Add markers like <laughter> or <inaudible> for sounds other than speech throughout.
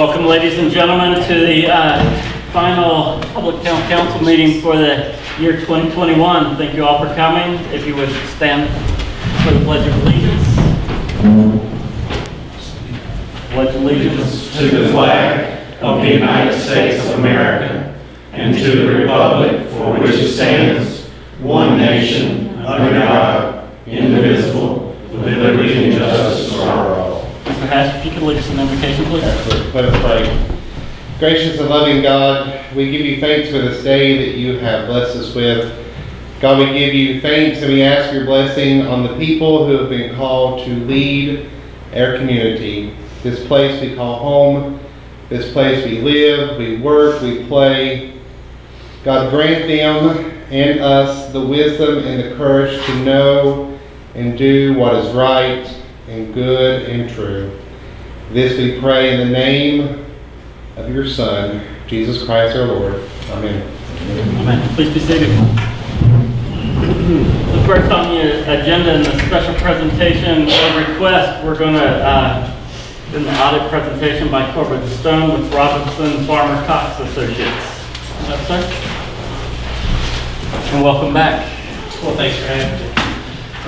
Welcome, ladies and gentlemen, to the uh, final Public Town Council meeting for the year 2021. Thank you all for coming. If you would stand for the Pledge of Allegiance. Pledge allegiance to the flag of the United States of America and to the republic for which it stands, one nation, under God, indivisible, with liberty and justice for all. Hash, if you could lead us in invocation, please. Let us pray. Gracious and loving God, we give you thanks for this day that you have blessed us with. God, we give you thanks and we ask your blessing on the people who have been called to lead our community. This place we call home, this place we live, we work, we play. God, grant them and us the wisdom and the courage to know and do what is right and good and true. This we pray in the name of your Son, Jesus Christ our Lord. Amen. Amen. Please be seated. The first on the agenda in the special presentation or request, we're going to uh, do an audit presentation by Corbett Stone with Robinson Farmer Cox Associates. Is that sir? And welcome back. Well, thanks for having me.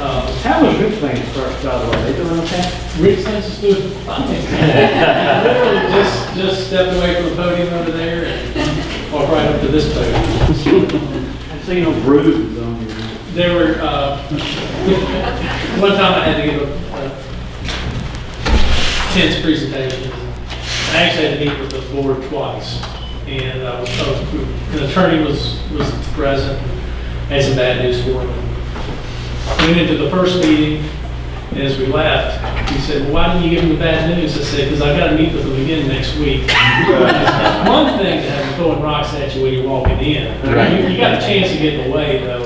Uh, How was Richlands first, by the way? They doing okay? Rick Sainz is doing fine. Literally just, just stepped away from the podium over there and walked right up to this podium. I see no bruises on you. There were, uh, one time I had to give a, a tense presentation. I actually had to meet with the board twice. And I was, I was- an attorney was, was present, had some bad news for me. Went into the first meeting, and as we left, he said, well, why didn't you give him the bad news? I said, because I've got to meet with him again next week. It's one thing to have them throwing rocks at you when you're walking in. You- You got a chance to get in the way, though.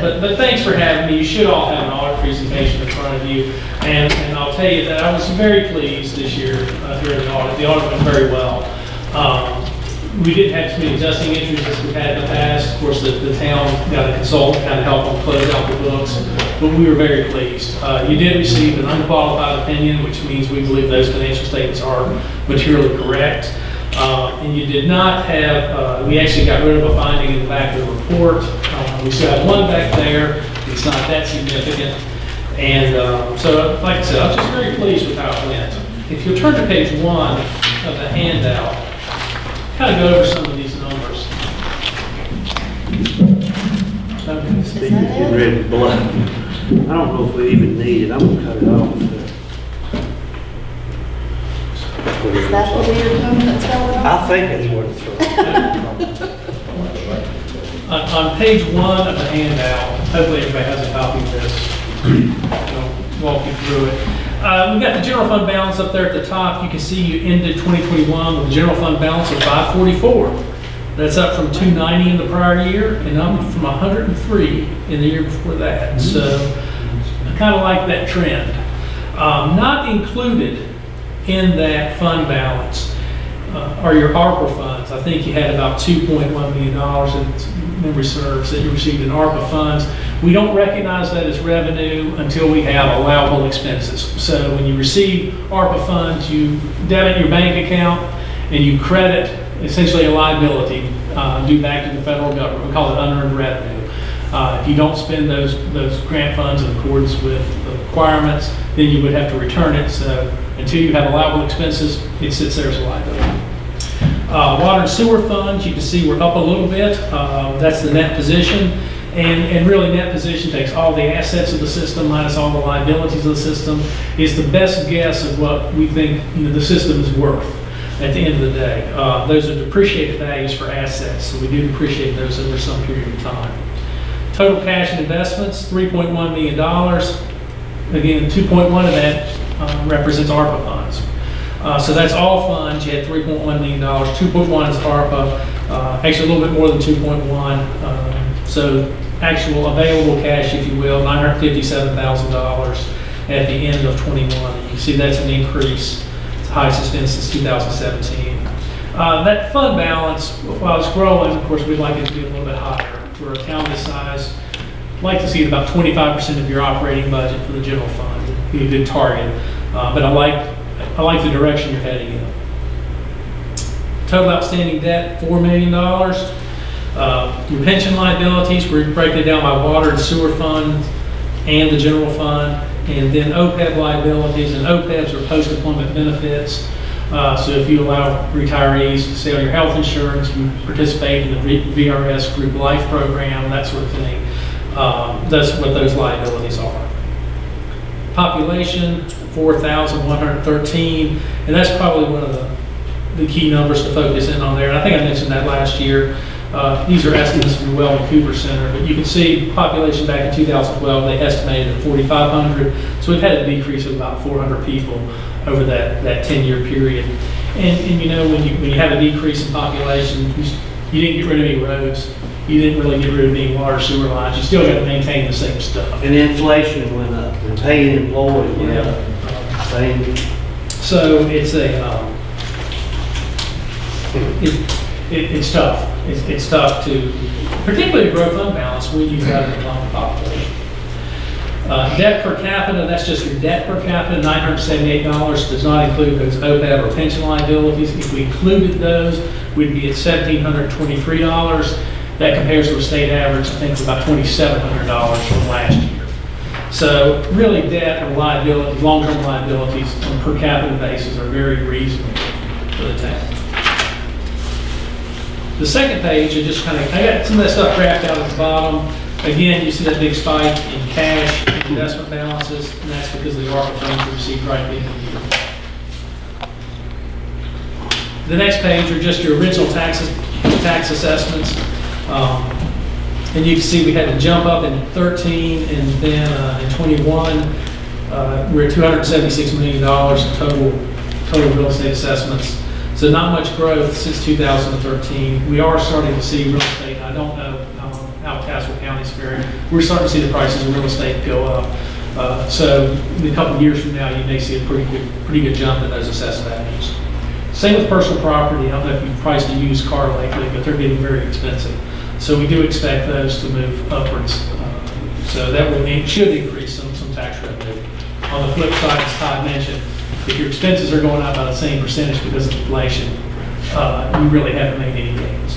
But, but thanks for having me. You should all have an audit presentation in front of you. And, and I'll tell you that I was very pleased this year uh, during the audit. The audit went very well. Um, We didn't have many adjusting entries as we've had in the past. Of course, the, the town got a consultant, kind of help them close out the books, but we were very pleased. Uh, You did receive an unqualified opinion, which means we believe those financial statements are materially correct. Uh, And you did not have, uh, we actually got rid of a finding in the back of the report. Uh, We still have one back there, it's not that significant. And uh, so, like I said, I was just very pleased with how it went. If you'll turn to page one of the handout, kind of go over some of these numbers. Steve, getting ready to blow. I don't know if we even need it. I'm gonna cut it off. Is that the weird tone that's going on? I think it's worth <laughs> it. On, on page one of the handout, hopefully everybody has a copy of this. I'll walk you through it. Uh, we've got the general fund balance up there at the top. You can see you ended 2021 with a general fund balance of 544. That's up from 290 in the prior year and up from 103 in the year before that. So I kind of like that trend. Um, not included in that fund balance uh, are your ARPA funds. I think you had about $2.1 million in memory serves that you received in ARPA funds. We don't recognize that as revenue until we have allowable expenses. So when you receive ARPA funds, you debit your bank account and you credit essentially a liability uh, due back to the federal government. We call it unearned revenue. Uh, If you don't spend those, those grant funds in accordance with the requirements, then you would have to return it. So until you have allowable expenses, it sits there as a liability. Uh, Water and sewer funds, you can see we're up a little bit. Uh, That's the net position. And, and really net position takes all the assets of the system minus all the liabilities of the system. It's the best guess of what we think, you know, the system is worth at the end of the day. Uh, Those are depreciated values for assets, so we do depreciate those over some period of time. Total cash and investments, $3.1 million. Again, 2.1 of that uh, represents ARPA funds. Uh, So that's all funds, you had $3.1 million, 2.1 is ARPA, uh, actually a little bit more than 2.1. um, So actual available cash, if you will, $957,000 at the end of '21. You see that's an increase, it's the highest it's been since 2017. Uh, That fund balance, while it's growing, of course, we'd like it to be a little bit higher. For a town this size, I'd like to see about 25% of your operating budget for the general fund, be a good target. Uh, But I like I like the direction you're heading in. Total outstanding debt, $4 million. Uh, Your pension liabilities, we break it down by water and sewer fund and the general fund. And then OPEB liabilities, and OPEBs are post-employment benefits. Uh, So if you allow retirees to sell your health insurance, you participate in the VRS group life program, that sort of thing. Um, That's what those liabilities are population, 4,113, and that's probably one of the, the key numbers to focus in on there. And I think I mentioned that last year. Uh, These are estimates from the Weldon Cooper Center, but you can see population back in 2012, they estimated at 4,500. So we've had a decrease of about 400 people over that, that 10-year period. And, and you know, when you, when you have a decrease in population, you you didn't get rid of any roads, you didn't really get rid of any water sewer lines, you still got to maintain the same stuff. And inflation went up, and paying employees went Yeah. up. Same, So it's a, um, it, it- it's tough. It's, it's tough to, particularly growth fund balance when you've got a declining population. Uh, debt per capita, that's just your debt per capita, nine hundred seventy-eight dollars, does not include those OPEB or pension liabilities. If we included those, we'd be at seventeen hundred twenty-three dollars. That compares to a state average, I think, of about twenty-seven hundred dollars from last. So really debt and liability, long-term liabilities on a per capita basis are very reasonable for the town. The second page, I just kind of, I got some of that stuff graphed out at the bottom. Again, you see that big spike in cash investment balances, and that's because of the ARPA funds we received right at the end of the year. The next page are just your original taxes, tax assessments. Um, and you can see we had to jump up in 13 and then uh, in 21, uh, we're at $276 million in total, total real estate assessments. So not much growth since 2013. We are starting to see real estate, I don't know um, how Castle County's faring. We're starting to see the prices of real estate go up. Uh, So in a couple years from now, you may see a pretty good, pretty good jump in those assessed values. Same with personal property. I don't know if you've priced a used car lately, but they're getting very expensive. So we do expect those to move upwards. Uh, So that will, should increase some, some tax revenue. On the flip side, as Todd mentioned, if your expenses are going up by the same percentage because of inflation, uh, you really haven't made any gains.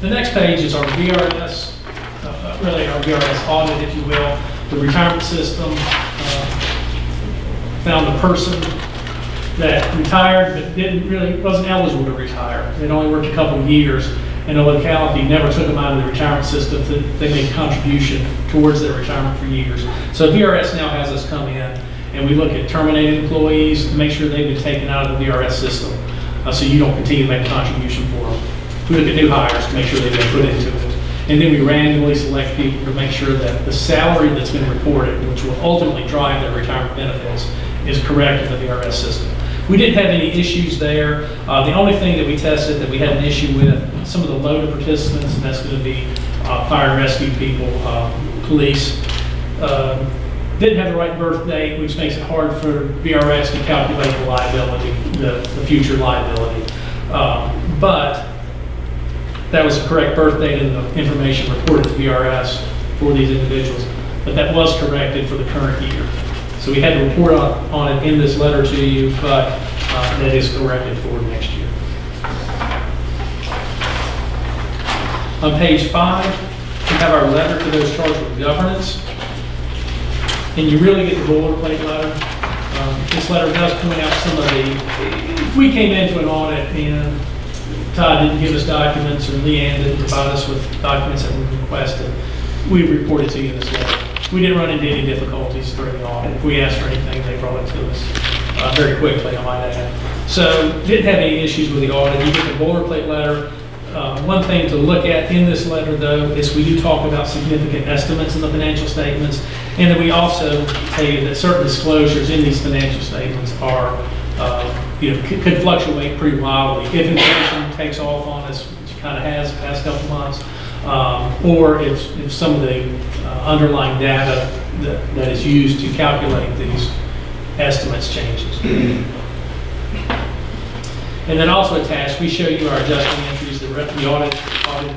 The next page is our VRS, uh, really our VRS audit, if you will, the retirement system. uh, Found a person that retired but didn't really, wasn't eligible to retire. They'd only worked a couple of years, and the locality never took them out of the retirement system. They they made a contribution towards their retirement for years. So VRS now has us come in, and we look at terminated employees to make sure they've been taken out of the VRS system, uh, so you don't continue to make a contribution for them. We look at new hires to make sure they've been put into it. And then we randomly select people to make sure that the salary that's been reported, which will ultimately drive their retirement benefits, is correct in the VRS system. We didn't have any issues there. Uh, The only thing that we tested that we had an issue with, some of the loaded participants, and that's going to be uh, fire and rescue people, uh, police, um, didn't have the right birth date, which makes it hard for VRS to calculate the liability, the the future liability. Um, But that was the correct birth date and the information reported to VRS for these individuals, but that was corrected for the current year. So we had to report on, on it in this letter to you, but uh, that is corrected for next year. On page five, we have our letter to those charged with governance. And you really get the boilerplate letter. Um, This letter does point out some of the, if we came into an audit and Todd didn't give us documents, or Leanne didn't provide us with documents that we requested, we reported to you in this letter. We didn't run into any difficulties during the audit. If we asked for anything, they brought it to us uh, very quickly, I might add. So didn't have any issues with the audit. You get the boilerplate letter. Uh, One thing to look at in this letter, though, is we do talk about significant estimates in the financial statements, and then we also tell you that certain disclosures in these financial statements are, uh, you know, could fluctuate pretty wildly. If inflation takes off on us, which kind of has the past couple months, um, or if, if some of the underlying data that, that is used to calculate these estimates changes. And then also attached, we show you our adjusting entries, the the audit, audit,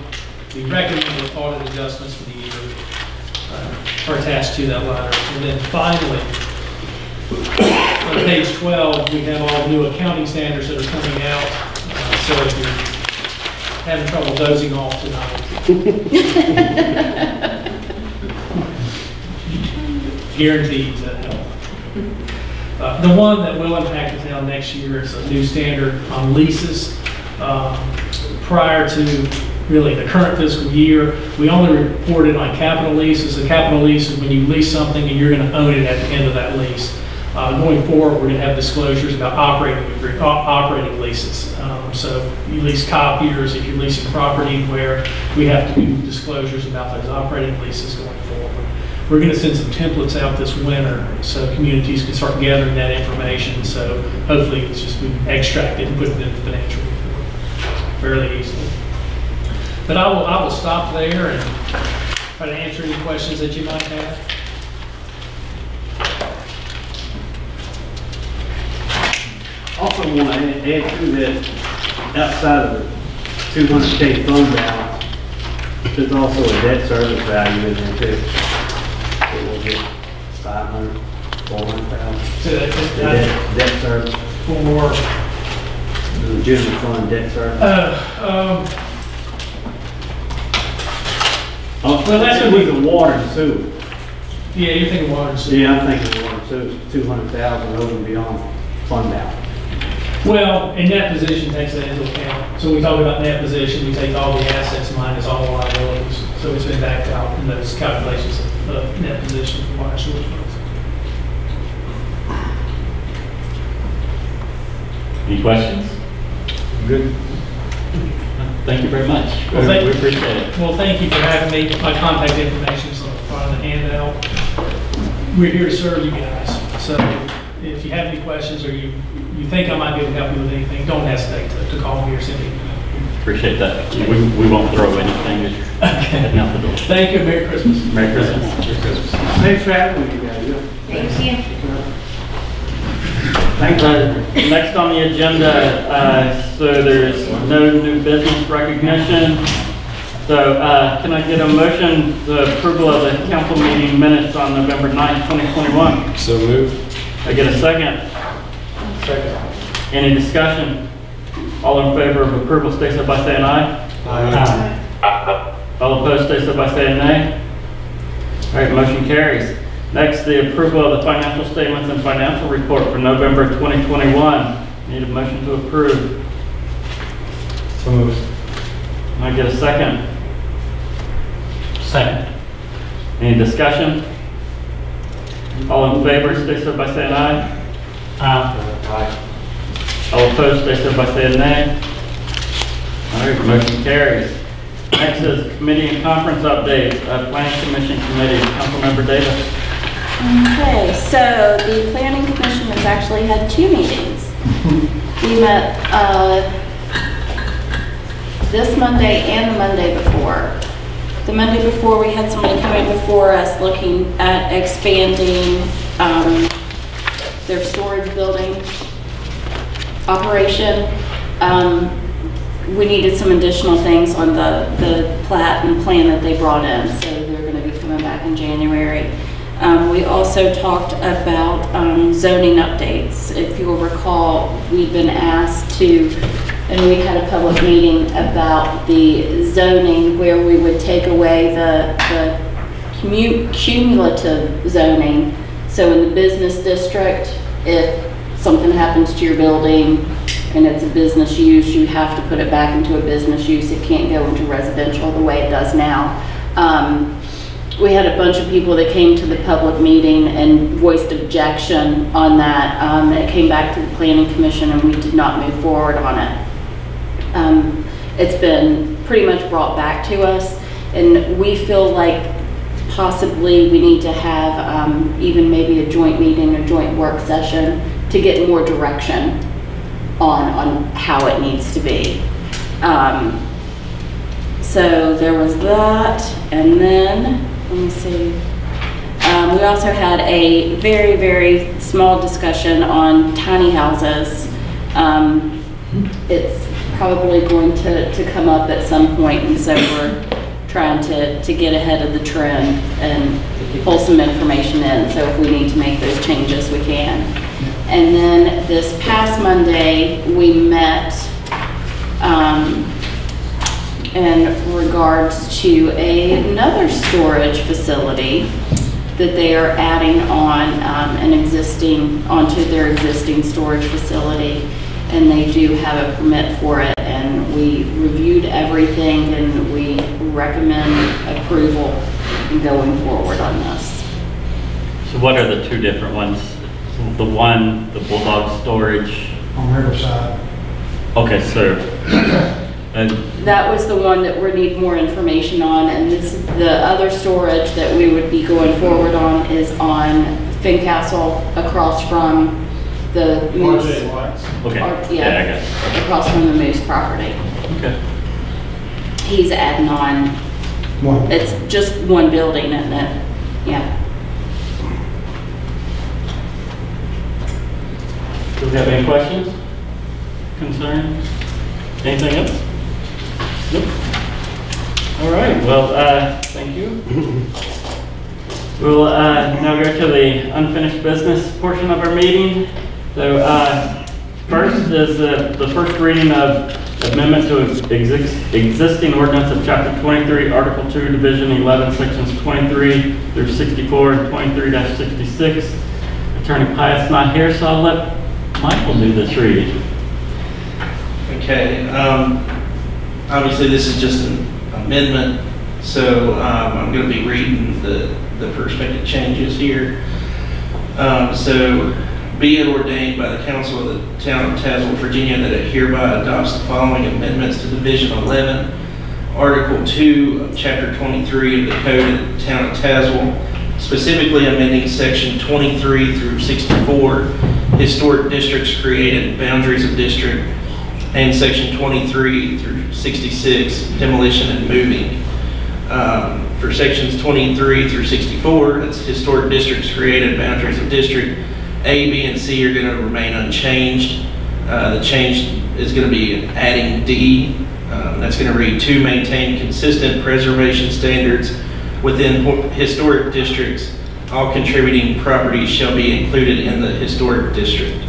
the recommended audit adjustments for the year. uh, are attached to that letter. And then finally, on page 12, we have all the new accounting standards that are coming out. Uh, So if you're having trouble dozing off tonight, <laughs> guaranteed that help. Uh, The one that will impact the town next year is a new standard on leases. Um, Prior to really the current fiscal year, we only reported on capital leases. A capital lease is when you lease something and you're going to own it at the end of that lease. Uh, Going forward, we're going to have disclosures about operating, operating leases. Um, So you lease copiers, if you're leasing property where we have to do disclosures about those operating leases going forward. We're going to send some templates out this winter so communities can start gathering that information. So hopefully it's just we extract it and put it in the financial report fairly easily. But I will, I will stop there and try to answer any questions that you might have. Also want to add to that, outside of the two hundred K fund balance, there's also a debt service value in there too. It will get five hundred, four hundred thousand. So that- The that- Debt debt service, For, the general fund debt service. uh, um, well, that's be- with the water and sewer. yeah, you're thinking water and sewer. Yeah, I'm thinking water and sewer, two hundred thousand over and beyond fund balance. Well, and net position takes that into account. So we talk about net position, we take all the assets minus all the liabilities. So it's been backed out in those calculations of of net position for water and sewer funds. Any questions? Good. Thank you very much. Well, thank- We appreciate it. Well, thank you for having me. My contact information is on the front of the handout. We're here to serve you guys. So if you have any questions or you, you think I might be able to help you with anything, don't hesitate to, to call me or send me an email. Appreciate that. We, we won't throw anything <laughs> heading out the door. Thank you. Merry Christmas. Merry Christmas. Merry Christmas. Thanks for having me, you guys. Thank you. Thanks. Uh, Next on the agenda, uh, so there's no new business recognition. So uh, can I get a motion, the approval of the council meeting minutes on November 9th, 2021? So moved. I get a second? Second. Any discussion? All in favor of approval, stay so by saying aye. Aye. All opposed, stay so by saying nay. All right, motion carries. Next, the approval of the financial statements and financial report for November 2021. Need a motion to approve. So moved. Can I get a second? Second. Any discussion? All in favor, stay so by saying aye. Aye. All opposed, stay so by saying nay. All right, motion carries. Next is committee and conference updates, uh, planning commission committee, Councilmember Davis. Okay, so the planning commission has actually had two meetings. We met, uh, this Monday and the Monday before. The Monday before, we had somebody come in before us looking at expanding, um, their storage building operation. Um, we needed some additional things on the, the plat and plan that they brought in, so they're gonna be coming back in January. Um, we also talked about, um, zoning updates. If you'll recall, we've been asked to, and we had a public meeting about the zoning where we would take away the, the cumulative zoning. So in the business district, if something happens to your building and it's a business use, you have to put it back into a business use. It can't go into residential the way it does now. Um, we had a bunch of people that came to the public meeting and voiced objection on that. Um, it came back to the planning commission and we did not move forward on it. Um, it's been pretty much brought back to us and we feel like possibly we need to have, um, even maybe a joint meeting or joint work session to get more direction on, on how it needs to be. Um, so there was that, and then, let me see. Um, we also had a very, very small discussion on tiny houses. Um, it's probably going to, to come up at some point, and so we're trying to, to get ahead of the trend and pull some information in, so if we need to make those changes, we can. And then this past Monday, we met, um, in regards to a- another storage facility that they are adding on um, an existing, onto their existing storage facility. And they do have a permit for it, and we reviewed everything, and we recommend approval going forward on this. So what are the two different ones? The one, the Bulldog storage, on Riverside. okay, sir. and That was the one that we need more information on, and this, the other storage that we would be going forward on is on Fincastle, across from the Moose. RJ Lights. Okay, Or- yeah, yeah. I guess. Across from the Moose property. Okay. He's adding on, One. it's just one building, isn't it? Yeah. Do we have any questions? Concerns? Anything else? Nope. All right, well, uh, thank you. <laughs> We'll, uh, now go to the unfinished business portion of our meeting. So, uh, first is the, the first reading of amendment to exis- existing ordinance of chapter 23, article 2, division 11, sections 23 through 64 and 23-66. Attorney Pius not here, so I'll let Michael do this reading. Okay, um, obviously this is just an amendment, so, um, I'm gonna be reading the, the prospective changes here. Um, so, be it ordained by the council of the town of Tazewell, Virginia, that it hereby adopts the following amendments to Division 11, Article 2 of Chapter 23 of the Code of the Town of Tazewell, specifically amending Section 23 through 64, Historic Districts Created, Boundaries of District, and Section 23 through 66, Demolition and Moving. Um, For Sections 23 through 64, it's Historic Districts Created, Boundaries of District, A, B, and C are going to remain unchanged. Uh, The change is going to be adding D. Um, That's going to read, "To maintain consistent preservation standards within historic districts, all contributing properties shall be included in the historic district."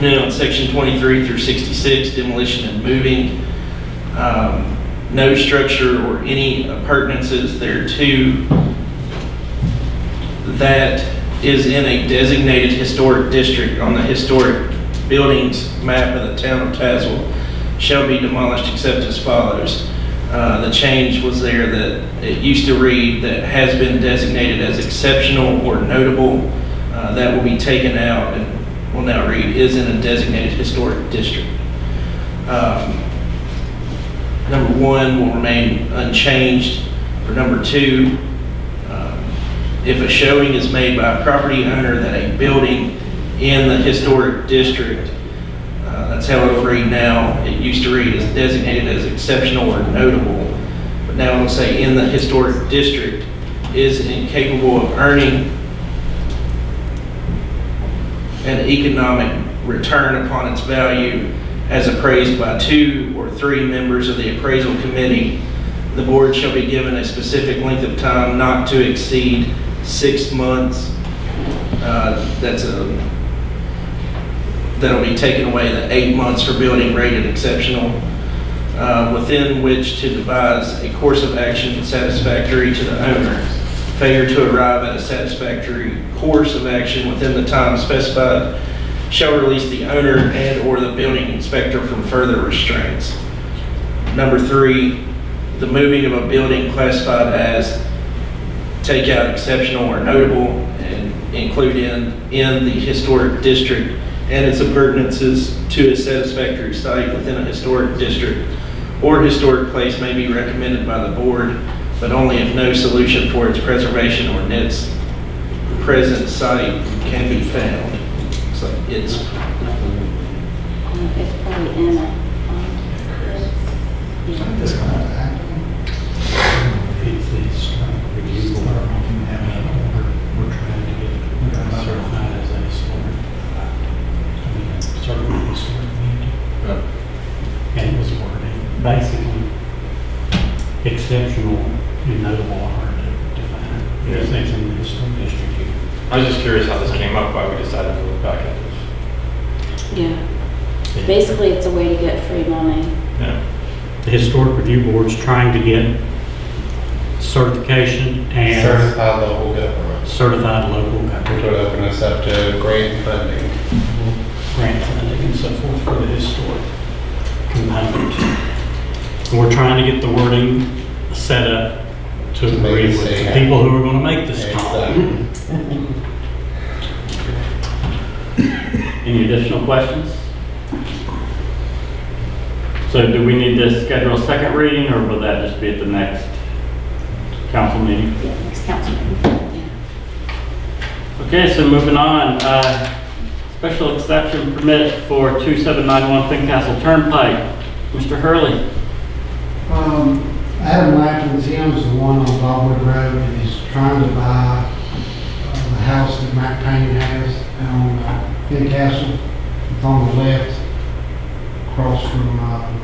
Then on section 23 through 66, demolition and moving, um, no structure or any appurtenances thereto that is in a designated historic district on the historic buildings map of the town of Tazewell shall be demolished except as follows. Uh, The change was there that it used to read that has been designated as exceptional or notable. Uh, That will be taken out and will now read is in a designated historic district. Um, Number one will remain unchanged. For number two, um, if a showing is made by a property owner that a building in the historic district, that's how it'll read now. It used to read as designated as exceptional or notable, but now it'll say in the historic district is incapable of earning an economic return upon its value as appraised by two or three members of the appraisal committee. The board shall be given a specific length of time not to exceed six months. Uh, That's a, that'll be taken away, the eight months for building rated exceptional, uh, within which to devise a course of action satisfactory to the owner. Failure to arrive at a satisfactory course of action within the time specified shall release the owner and/or the building inspector from further restraints. Number three, the moving of a building classified as take out exceptional or notable and include in, in the historic district and its appurtenances to a satisfactory site within a historic district or historic place may be recommended by the board, but only if no solution for its preservation or its present site can be found. So it's, It's probably in it. This kind of act. It's, it's community. Yeah. And it was worded basically exceptional and notable hard to define. Yeah. Things in the historic district here. I was just curious how this came up, why we decided to look back at this. Yeah. yeah. Basically, it's a way to get free money. Yeah. The Historic Review Board's trying to get certification and certified local government. Certified local government. Which would open us up to grant funding. Mm -hmm. Grant funding and so forth for the historic component. We're trying to get the wording set up to To agree with say the that. people who are going to make this call. Exactly. Any additional questions? So do we need to schedule a second reading, or will that just be at the next council meeting? Yeah, next council meeting. Yeah. Okay, so moving on, uh, special exception permit for 2791 Fincastle Turnpike. Mr. Hurley, Um, Adam Lappin, he owns the one on Baldwin Road, and he's trying to buy uh, the house that Mac Payne has on uh, Fincastle. It's on the left, across from, uh?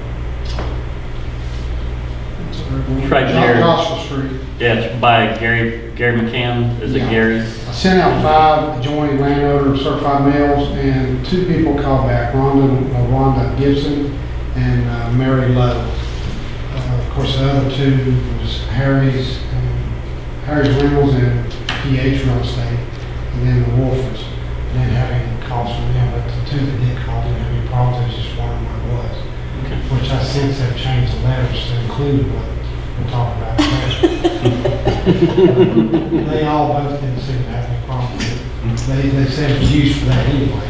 It's right there. Joshua Street. yeah, it's by Gary, Gary McCann, is it Yeah. Gary's? I sent out five adjoining landowner certified mails, and two people called back, Rhonda, uh, Rhonda Gibson and uh, Mary Lowe. Uh, Of course, the other two was Harry's, um, Harry's Reynolds and PH Real Estate, and then the Wolfers. Didn't have any calls from them, but the two that did call didn't have any problems, I was just wondering what it was. Okay. Which I since have changed the letters to include what we're talking about. They all both didn't seem to have any problem. They, they said it was used for that anyway,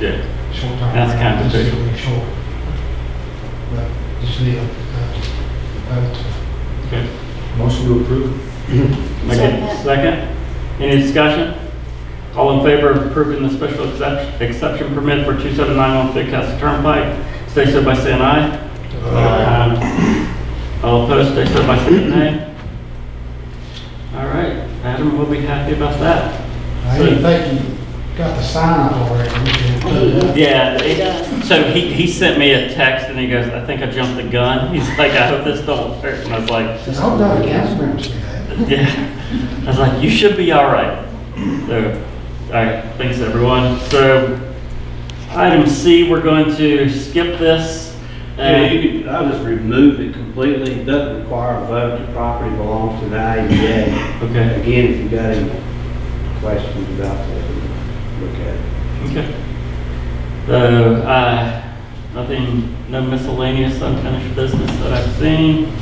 Yeah. short term. That's kind of This is really short. But just need a, uh, vote. Okay. Motion to approve. Make it second. Any discussion? All in favor of approving the special exception, exception permit for 2791 Fincastle Turnpike, stay so by saying aye. Aye. All opposed, stay so by saying nay. All right, Adam will be happy about that. I didn't think you got the sign up already. Yeah, it- so he, he sent me a text and he goes, I think I jumped the gun. <laughs> He's like, I hope this don't hurt. And I was like, I hope not, the council members. Yeah, I was like, you should be all right. So, all right, thanks everyone. So, item C, we're going to skip this. Yeah, you could, I'll just remove it completely, it doesn't require a vote, the property belongs to the IEA. Okay, Again, if you got any questions about that, look at it. okay. So, uh, nothing, no miscellaneous unfinished business that I've seen.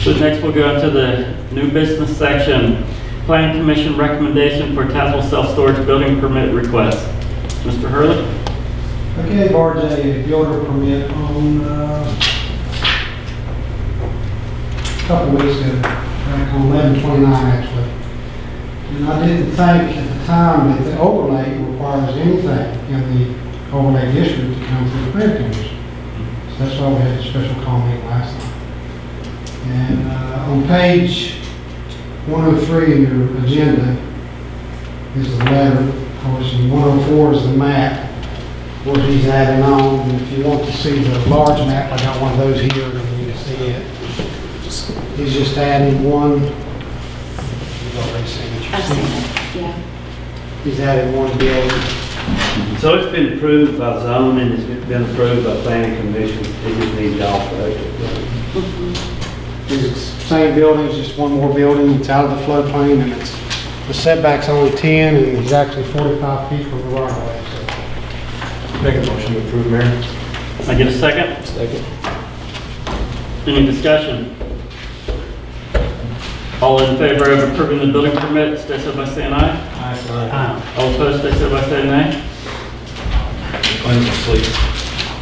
So next we'll go into the new business section. Planning Commission recommendation for Tazewell self-storage building permit request. Mr. Hurley? I gave RJ builder permit on, uh, a couple weeks ago, back on eleven twenty-nine actually. And I didn't think at the time that the overlay requires anything in the overlay district to come through the planning commission. So that's why we had a special call meeting last night. And, uh, on page one oh three in your agenda is the letter, of course, and one oh four is the map what he's adding on, and if you want to see the large map, I got one of those here, and you can see it. He's just adding one. You've already seen it. I've seen it, yeah. He's adding one building. So it's been approved by zoning, it's been approved by planning commission, it just needs alteration. Mhm. It's the same building, it's just one more building, it's out of the floodplain, and it's, the setback's only ten, and he's actually forty-five feet from the right of way, so. Make a motion to approve, Mayor. I get a second? Second. Any discussion? All in favor of approving the building permit, stay so by saying aye. Aye. All opposed, stay so by saying nay. Glenn's asleep.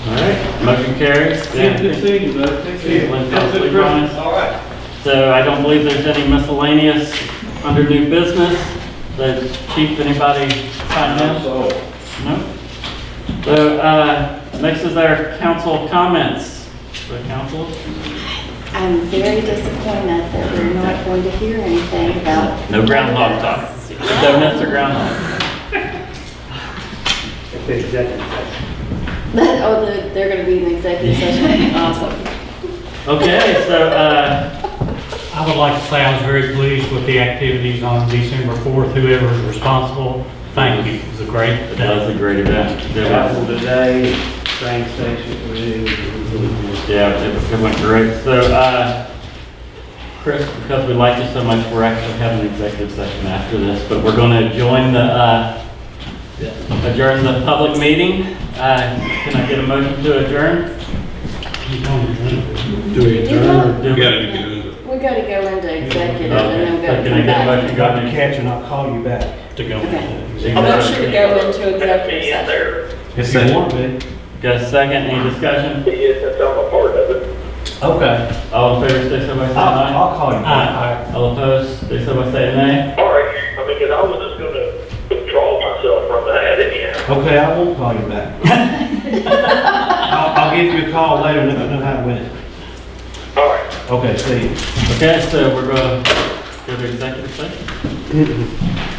All right, motion carries. Yeah, good seeing you, bud. Take care. Glenn Have a good Brian. Christmas. All right. So I don't believe there's any miscellaneous under new business. The chief, anybody sign in? So, No? So, uh, next is our council comments. The council? I'm very disappointed that we're not going to hear anything about. No groundhog talk. Donuts or groundhog? the executive session. That, <laughs> oh, the- they're gonna be in the executive session, <laughs> awesome. Okay, so, uh, I would like to say I was very pleased with the activities on December 4th, whoever is responsible Thank you, it was a great That was a great event. There Travel was- today, train station, we, Yeah, it was- it went great. So, uh, Chris, because we like you so much, we're actually having an executive session after this, but we're going to join the, uh, adjourn the public meeting. Uh, Can I get a motion to adjourn? Do we adjourn? Do- We gotta go into executive and then Okay, go so can I come get a motion back. to go catch and I'll call you back. To go Okay. into. A motion to go into executive session. If you want to. Got a second, any discussion? Yes, that's all a part of it. Okay. All in favor, say so by saying I'll, aye. I'll call you back. Aye. All opposed, say so by saying nay. All right, I mean, cause I was just gonna withdraw myself from that anyhow. Okay, I won't call you back. <laughs> I'll, I'll give you a call later and let you know how it went. Okay, see. Okay, so uh, we're going to go to executive session. <laughs>